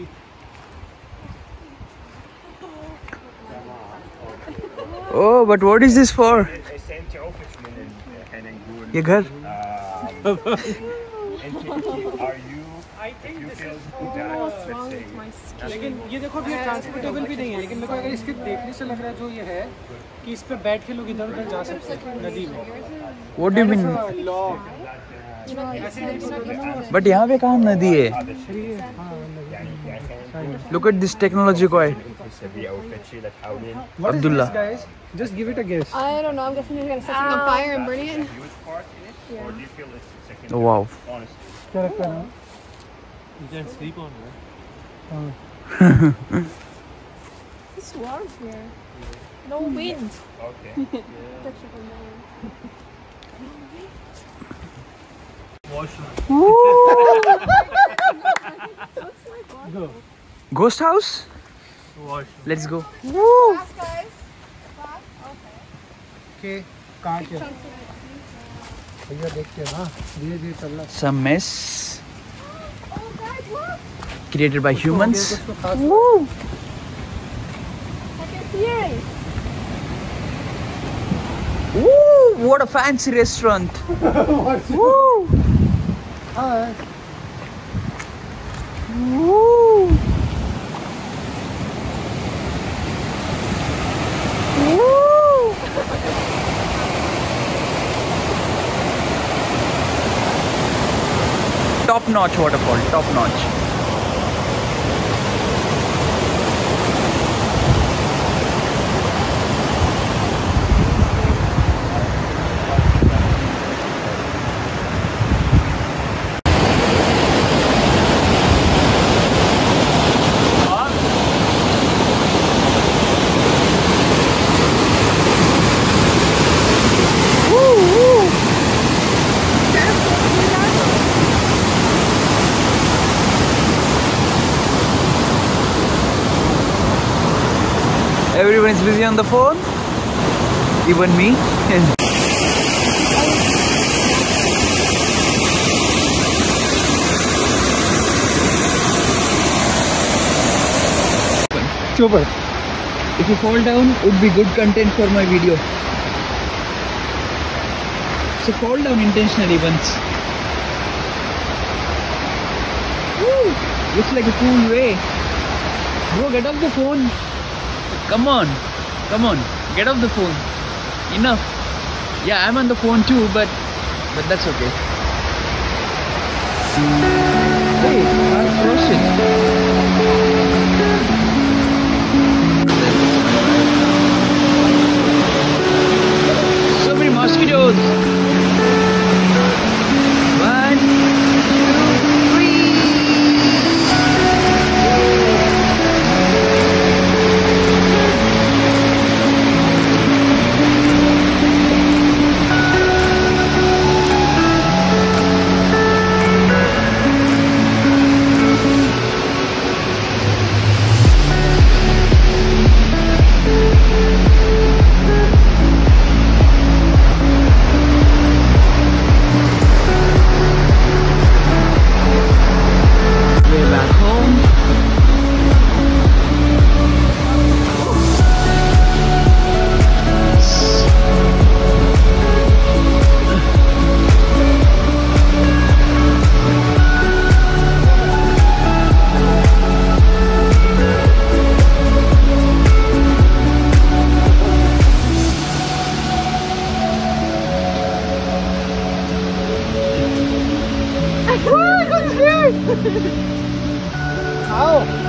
थी Oh, but what is this for? ये घर लेकिन ये देखो अभी ट्रांसपोर्टेबल भी नहीं है लेकिन अगर इसके देखने से लग रहा है जो ये है कि इस बैठ के लोग इधर उधर जा सकते हैं नदी में व्हाट डू बट यहाँ पे कहाँ नदी है Look at this technology guy. What this, guys? Just give it a guess. I don't know. I'm guessing you're gonna set it on fire and burn it. Yeah. Do you feel it's oh, wow. Honestly. Oh. You can sleep on it. Oh. it's warm here. No wind. Okay. Yeah. Washroom. Ghost house? Let's go. Fast, guys. के कहाँ के भैया देखते हैं ना धीरे धीरे चल रहा Some mess Oh, guys, look. created by humans. उसको खास I can see it. Ooh, what a fancy restaurant. Woo. हाँ Woo. Top notch waterfall, top notch. Everyone is busy on the phone. Even me. चुप If you fall down, it would be good content for my video. So fall down intentionally once. Woo! Looks like a cool way. Bro, get off the phone. Come on. Come on. Get off the phone. Enough. Yeah, I'm on the phone too, but but that's okay. Hey. So many mosquitoes. 好